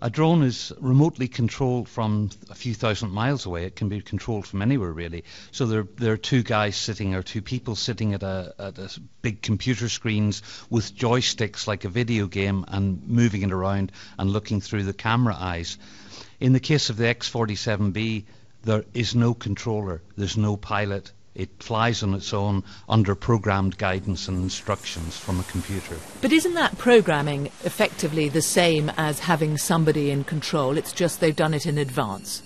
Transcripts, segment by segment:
a drone is remotely controlled from a few thousand miles away. It can be controlled from anywhere really. So there, there are two guys sitting or two people sitting at a, at a big computer screens with joysticks like a video game and moving it around and looking through the camera eyes. In the case of the X-47B, there is no controller. There's no pilot. It flies on its own under programmed guidance and instructions from a computer. But isn't that programming effectively the same as having somebody in control? It's just they've done it in advance.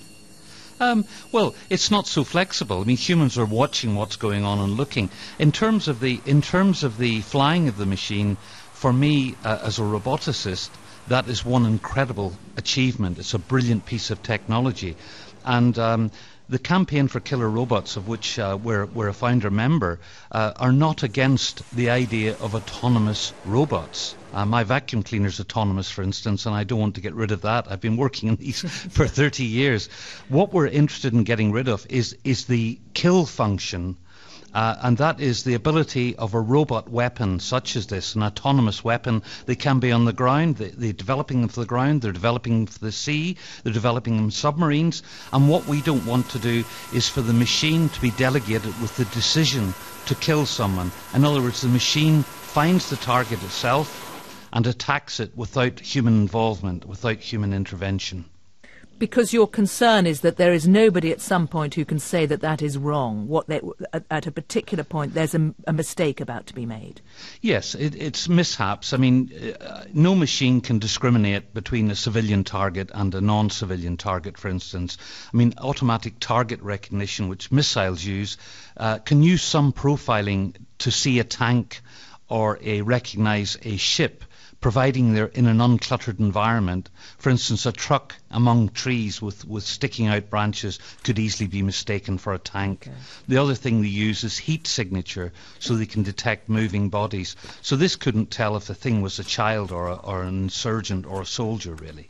Um, well, it's not so flexible. I mean, humans are watching what's going on and looking. In terms of the in terms of the flying of the machine, for me uh, as a roboticist, that is one incredible achievement. It's a brilliant piece of technology, and um, the campaign for killer robots, of which uh, we're, we're, a founder member, uh, are not against the idea of autonomous robots. Uh, my vacuum cleaner is autonomous, for instance, and I don't want to get rid of that. I've been working on these for 30 years. What we're interested in getting rid of is, is the kill function uh, and that is the ability of a robot weapon such as this, an autonomous weapon. They can be on the ground, they, they're developing them for the ground, they're developing them for the sea, they're developing them submarines. And what we don't want to do is for the machine to be delegated with the decision to kill someone. In other words, the machine finds the target itself and attacks it without human involvement, without human intervention because your concern is that there is nobody at some point who can say that that is wrong. What they, at, a particular point, there's a, a, mistake about to be made. Yes, it, it's mishaps. I mean, uh, no machine can discriminate between a civilian target and a non-civilian target. For instance, I mean, automatic target recognition, which missiles use, uh, can use some profiling to see a tank or a recognize a ship providing they're in an uncluttered environment. For instance, a truck among trees with, with sticking out branches could easily be mistaken for a tank. Okay. The other thing they use is heat signature so they can detect moving bodies. So this couldn't tell if the thing was a child or, a, or an insurgent or a soldier, really.